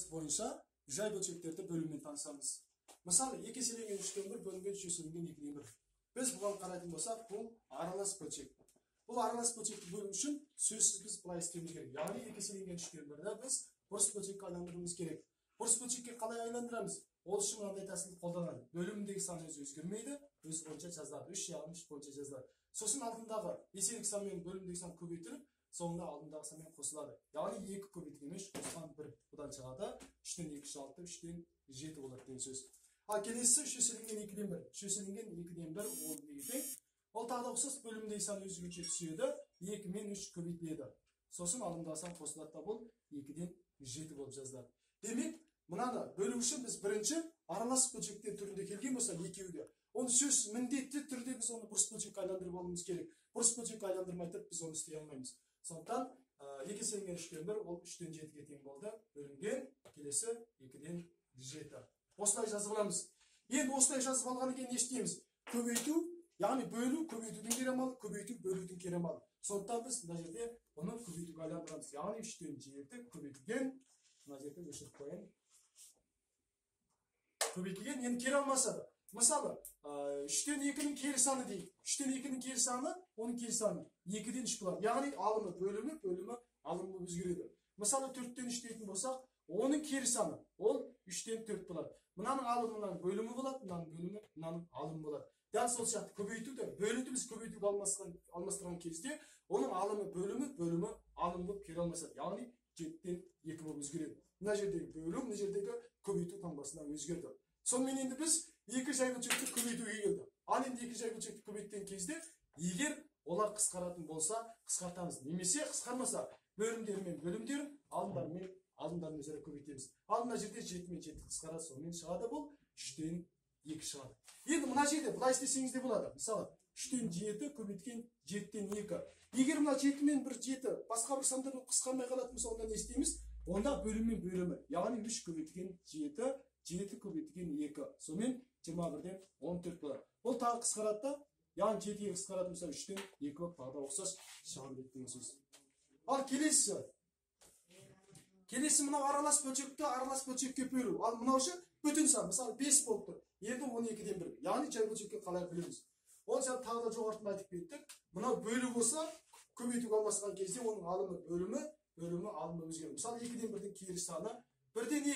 дәріс бойынша жай бөлшектерді бөліммен танысамыз мысалы екі еселенген үштен бір бөлінген үш еселенген екіден бір біз бұған қарайтын болсақ бұл аралас бөлшек бұл аралас бөлшекті бөлу үшін сөзсіз біз былай істеуіміз керек яғни екі еселенген үштен бірді біз бұрыс бөлшекке айналдыруымыз керек бұрыс бөлшекке қалай айналдырамыз ол үшін мынандай тәсілді қолданады бөлімдегі сан өзі өзгермейді өз бойынша жазылады үш яғни үш бойынша жазылады сосын алдындағы еселік сан мен бөлімдегі сан көбейтіліп соңында алдындағы санмен қосылады. Яғни екі көбейтілген үш қосқан бір бұдан шығады үштен екі үш алты үштен жеті болады деген сөз. Ал келесісі үш еселенген екіден бір. Үш еселенген екіден бір ол неге тең ол тағы да ұқсас бөлімдегі сан өзгеше түседі. Екі мен үш көбейтіледі сосын алдындағы сан қосылады да бұл екіден жеті болып жазылады. Демек мынаны бөлу үшін біз бірінші аралас бөлшектер түрінде келген болса екеуі де. Оны сөз міндетті түрде біз оны бұрыс бөлшекке айналдырып алуымыз керек. Бұрыс бөлшекке айналдырмай тұрып біз оны істей алмаймыз. Сондықтан екі еселенген үштен бір ол үштен жетіге тең болды. Бөлінген келесі екіден жеті. Осылай жазып аламыз. Енді осылай жазып алғаннан кейін не істейміз? Көбейту яғни бөлу көбейтудің кері амалы көбейту бөлудің кері амалы сондықтан біз мына жерде бұны көбейтуге айландырамыз яғни үштен жеті көбейтілген мына жерде өшіріп қояйын. Көбейтілген енді кері алмасады. Мысалы үштен екінің кері саны дейік үштен екінің кері саны оның кері саны екіден үш болады яғни алымы бөлімі бөлімі алым болып өзгереді мысалы төрттен үш дейтін болсақ оның кері саны ол үштен төрт болады мынаның алымы мынаның бөлімі болады мынаның бөлімі мынаның алымы болады дәл сол сияқты көбейтуді бөлуді біз көбейтуге алмастырған кезде оның алымы бөлімі бөлімі алым болып келе алмасады яғни жетіден екі болып өзгереді мына жердегі бөлу мына жердегі көбейту таңбасына өзгерді сонымен енді біз екі жай бөлшекті көбейтуге келді ал енді екі жай бөлшекті көбейткен кезде егер олар қысқаратын болса қысқартамыз. Немесе қысқармаса бөлімдер мен бөлімдер алымдар мен алымдарын өзара көбейтеміз ал мына жерде жеті мен жеті қысқарады сонымен шығады бұл. Үштен екі шығады. Енді мына жерде былай істесеңіз де болады. Мысалы үштен жеті көбейткен жетіден екі. Егер мына жеті мен бір жеті басқа бір сандар қысқармай қалатын болса онда не істейміз? Онда бөлім мен бөлімі яғни үш көбейтілген жеті жеті көбейтілген екі. Сонымен жиырма бірден он төрт болады. Ол тағы қысқарады да яғни жетіге қысқаратын болса үштен екі болып тағы да ұқсас шыға береді ал келесісі келесі мынау аралас бөлшекті аралас бөлшекке бөлу ал мынау ше бүтін сан мысалы бес болып тұр енді он екіден бір яғни жай бөлшекке қалай бөлеміз ол жаңа тағы да жоғарыда айтып кеттік мынау бөлу болса көбейтуге алмасқан кезде оның алымы бөлімі бөлімі алымы өзгереді мысалы екіден бірдің кері саны бірден